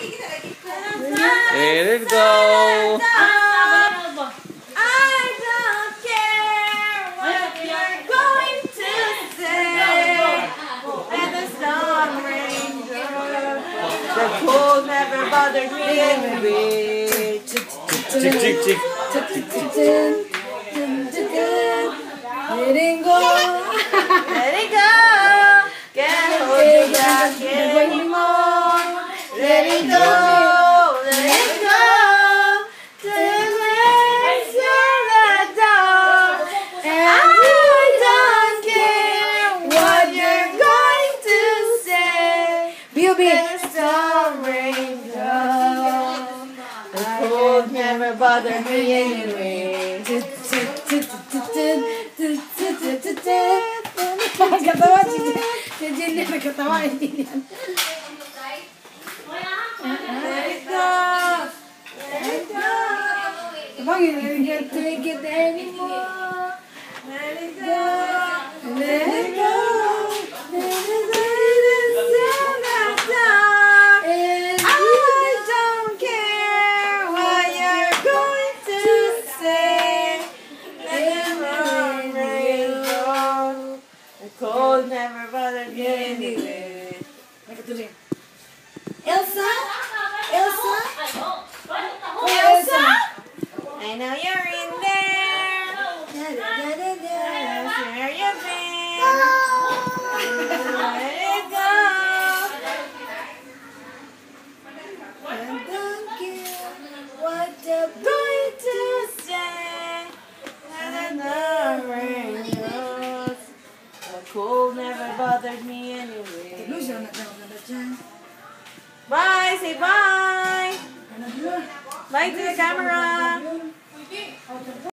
Let it go. I don't care what you're going to say. And the storm rain The cold never bothered me anyway. Chick, chick, chick. Letting go. Say. The storm rain go. The cold never bothered me anyway. Katawa si si Jillian, nagkatawa si Jillian. Let it go. Let it go. Abang, you Elsa? Elsa? Elsa, I know you're in there. Where you cold never bothered me anyway. Lucia, nagkatawa dyan. Bye. Say bye. Bye to the camera.